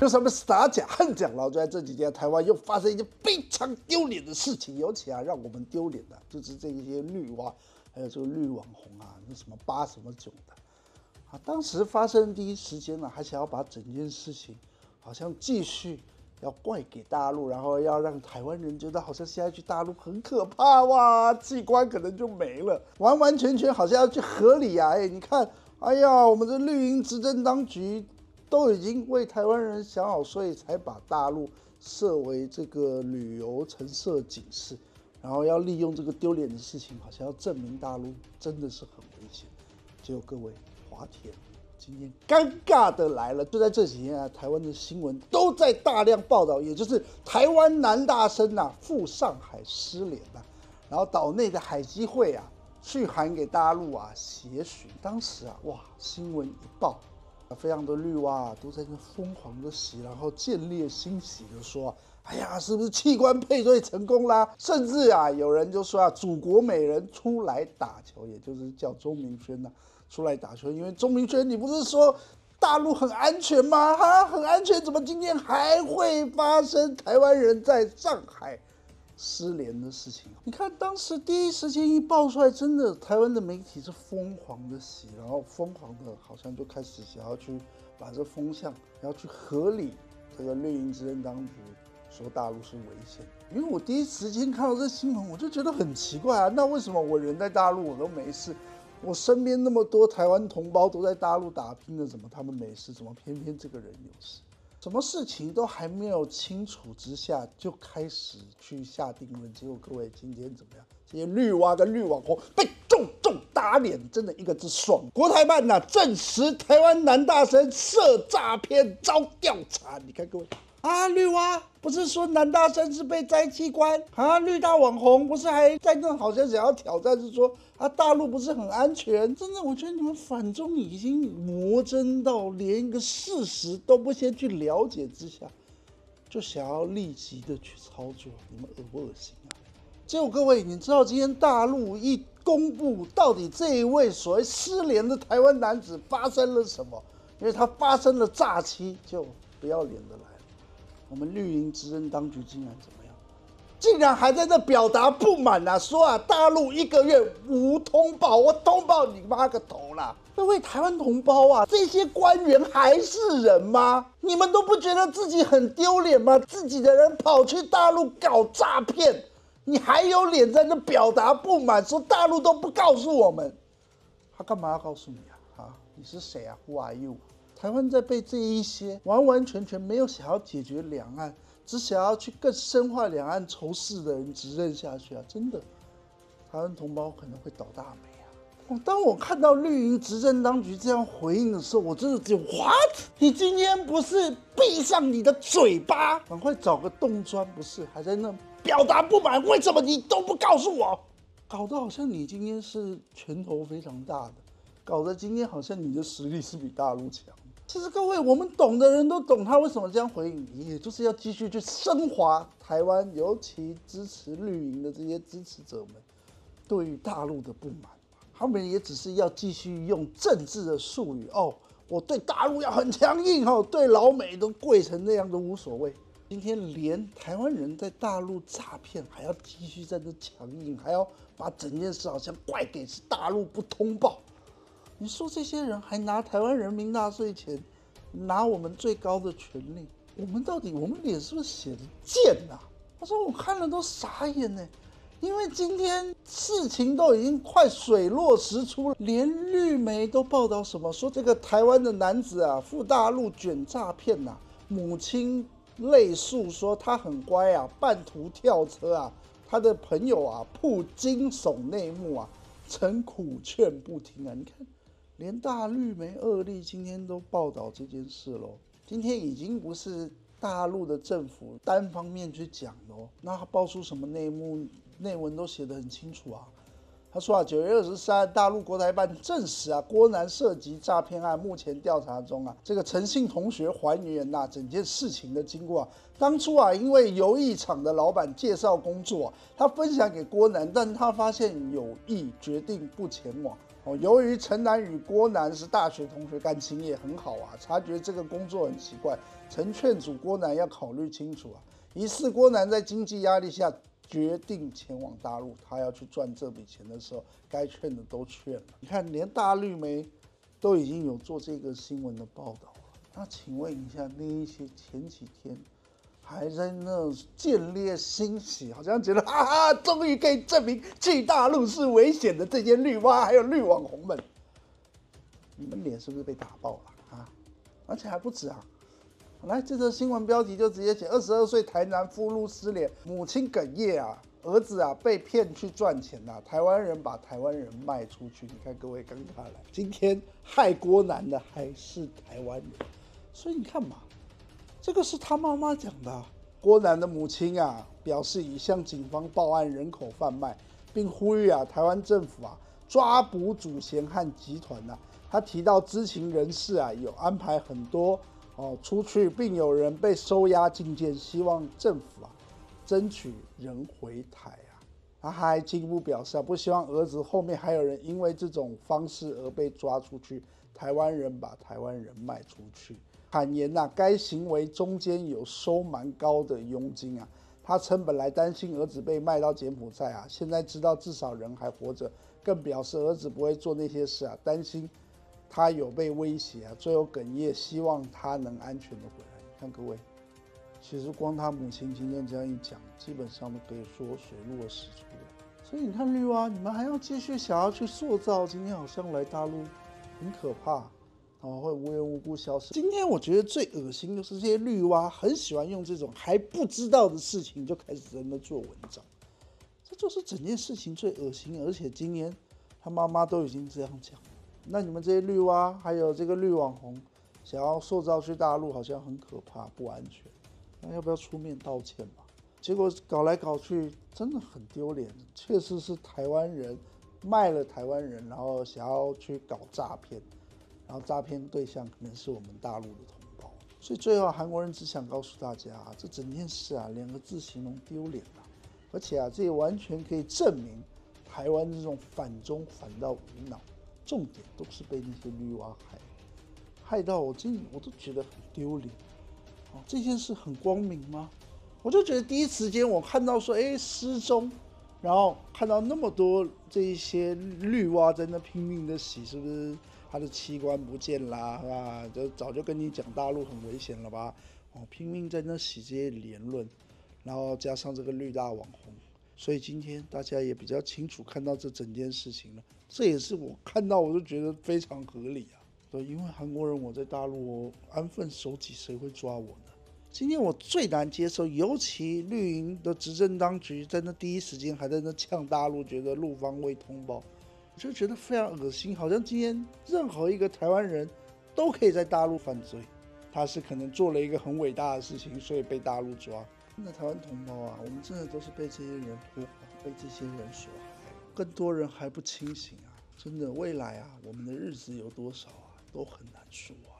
就什么打假恨讲？然后就在这几天，台湾又发生一件非常丢脸的事情，尤其啊让我们丢脸的，就是这一些绿蛙，还有这个绿网红啊，那什么八什么囧的啊，当时发生第一时间呢，还想要把整件事情好像继续。要怪给大陆，然后要让台湾人觉得好像现在去大陆很可怕哇，器官可能就没了，完完全全好像要去合理啊！哎，你看，哎呀，我们的绿营执政当局都已经为台湾人想好，所以才把大陆设为这个旅游橙色警示，然后要利用这个丢脸的事情，好像要证明大陆真的是很危险。结果各位，滑铁。今天尴尬的来了，就在这几天啊，台湾的新闻都在大量报道，也就是台湾男大生呐赴上海失联了，然后岛内的海基会啊去函给大陆啊协寻，当时啊哇新闻一报，非常多绿蛙都在那疯狂的洗，然后见猎欣喜的说，哎呀是不是器官配对成功啦？甚至啊有人就说啊祖国美人出来打球，也就是叫钟明轩呐。出来打球，因为钟明轩，你不是说大陆很安全吗？哈，很安全，怎么今天还会发生台湾人在上海失联的事情？你看当时第一时间一爆出来，真的台湾的媒体是疯狂的洗，然后疯狂的，好像就开始想要去把这风向，要去合理这个绿营执政当局说大陆是危险。因为我第一时间看到这新闻，我就觉得很奇怪啊，那为什么我人在大陆我都没事？我身边那么多台湾同胞都在大陆打拼的，怎么他们没事？怎么偏偏这个人有事？什么事情都还没有清楚之下，就开始去下定论。结果各位今天怎么样？这些绿蛙跟绿网红被重重打脸，真的一个字爽。国台办呐证实，台湾男大生涉诈骗遭调查。你看各位。啊，绿蛙不是说男大生是被摘器官啊？绿大网红不是还在那好像想要挑战，是说啊，大陆不是很安全？真的，我觉得你们反中已经魔怔到连一个事实都不先去了解之下，就想要立即的去操作，你们恶不恶心啊？结果各位，你知道今天大陆一公布到底这一位所谓失联的台湾男子发生了什么？因为他发生了诈欺，就不要脸的了。我们绿营执政当局竟然怎么样？竟然还在这表达不满啊！说啊，大陆一个月无通报，我通报你妈个头啦！各位台湾同胞啊，这些官员还是人吗？你们都不觉得自己很丢脸吗？自己的人跑去大陆搞诈骗，你还有脸在那表达不满？说大陆都不告诉我们，他干嘛要告诉你啊？啊，你是谁啊？Who are you？台湾在被这一些完完全全没有想要解决两岸，只想要去更深化两岸仇视的人执政下去啊！真的，台湾同胞可能会倒大霉啊！当我看到绿营执政当局这样回应的时候，我真的就 what？你今天不是闭上你的嘴巴，赶快找个洞钻，不是还在那表达不满？为什么你都不告诉我？搞得好像你今天是拳头非常大的，搞得今天好像你的实力是比大陆强。其实各位，我们懂的人都懂他为什么这样回应，也就是要继续去升华台湾，尤其支持绿营的这些支持者们对于大陆的不满。他们也只是要继续用政治的术语哦，我对大陆要很强硬哦，对老美都跪成那样都无所谓。今天连台湾人在大陆诈骗，还要继续在这强硬，还要把整件事好像怪给是大陆不通报。你说这些人还拿台湾人民纳税钱，拿我们最高的权利，我们到底我们脸是不是写的贱呐？他说我看了都傻眼呢，因为今天事情都已经快水落石出了，连绿媒都报道什么说这个台湾的男子啊赴大陆卷诈骗呐，母亲泪诉说他很乖啊，半途跳车啊，他的朋友啊曝惊悚内幕啊，曾苦劝不听啊，你看。连大绿媒恶力今天都报道这件事喽，今天已经不是大陆的政府单方面去讲喽，那他爆出什么内幕，内文都写得很清楚啊。他说啊，九月二十三，大陆国台办证实啊，郭南涉及诈骗案，目前调查中啊。这个陈姓同学还原呐整件事情的经过啊，当初啊，因为游艺场的老板介绍工作，他分享给郭南，但他发现有意，决定不前往。哦，由于陈楠与郭楠是大学同学，感情也很好啊，察觉这个工作很奇怪，曾劝阻郭楠要考虑清楚啊。疑似郭楠在经济压力下决定前往大陆，他要去赚这笔钱的时候，该劝的都劝了。你看，连大绿媒都已经有做这个新闻的报道了。那请问一下，那一些前几天还在那建立欣喜，好像觉得哈哈，终于可以证明去大陆是危险的这些绿蛙还有绿网红们，你们脸是不是被打爆了啊？而且还不止啊！来，这则新闻标题就直接写：二十二岁台南夫路失联，母亲哽咽啊，儿子啊被骗去赚钱呐，台湾人把台湾人卖出去。你看各位刚看来，今天害郭男的还是台湾人。所以你看嘛，这个是他妈妈讲的。郭南的母亲啊，表示已向警方报案人口贩卖，并呼吁啊台湾政府啊抓捕主嫌和集团呐。他提到知情人士啊有安排很多哦出去，并有人被收押进监，希望政府啊争取人回台啊。他还进一步表示啊，不希望儿子后面还有人因为这种方式而被抓出去。台湾人把台湾人卖出去。坦言呐，该行为中间有收蛮高的佣金啊。他称本来担心儿子被卖到柬埔寨啊，现在知道至少人还活着，更表示儿子不会做那些事啊，担心他有被威胁啊。最后哽咽，希望他能安全的回来。看各位，其实光他母亲今天这样一讲，基本上都可以说水落石出所以你看绿蛙，你们还要继续想要去塑造，今天好像来大陆很可怕。然后，会无缘无故消失。今天我觉得最恶心的是这些绿蛙，很喜欢用这种还不知道的事情就开始在那做文章，这就是整件事情最恶心。而且今天他妈妈都已经这样讲，那你们这些绿蛙还有这个绿网红，想要塑造去大陆好像很可怕、不安全，那要不要出面道歉嘛？结果搞来搞去真的很丢脸，确实是台湾人卖了台湾人，然后想要去搞诈骗。然后诈骗对象可能是我们大陆的同胞，所以最后韩国人只想告诉大家啊，这整件事啊，两个字形容丢脸啊，而且啊，这也完全可以证明台湾这种反中反到无脑，重点都是被那些绿蛙害，害到我真我都觉得很丢脸。哦，这件事很光明吗？我就觉得第一时间我看到说，哎，失踪，然后看到那么多这一些绿蛙在那拼命的洗，是不是？他的器官不见啦，是吧？就早就跟你讲大陆很危险了吧？哦，拼命在那洗这些言论，然后加上这个绿大网红，所以今天大家也比较清楚看到这整件事情了。这也是我看到我就觉得非常合理啊。对，因为韩国人我在大陆我安分守己，谁会抓我呢？今天我最难接受，尤其绿营的执政当局在那第一时间还在那呛大陆，觉得陆方未通报。就觉得非常恶心，好像今天任何一个台湾人都可以在大陆犯罪，他是可能做了一个很伟大的事情，所以被大陆抓。那台湾同胞啊，我们真的都是被这些人拖垮，被这些人所害，更多人还不清醒啊！真的，未来啊，我们的日子有多少啊，都很难说啊。